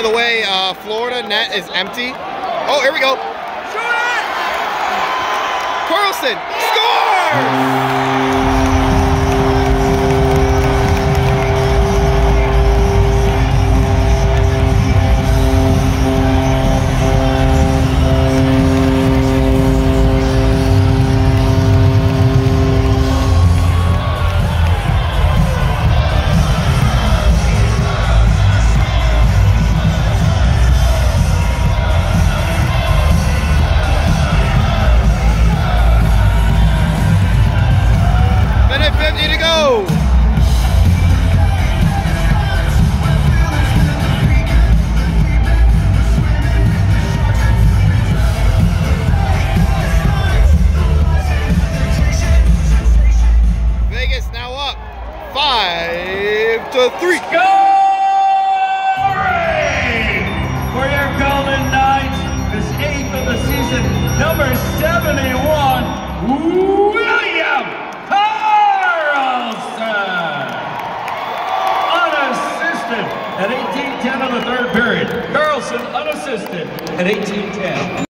By the way, uh, Florida net is empty. Oh, here we go. Karlsson scores! Five to three. Scoring for your Golden Knights, this eighth of the season, number 71, William Karlsson. Unassisted at 18-10 of the third period. Karlsson unassisted at 18-10.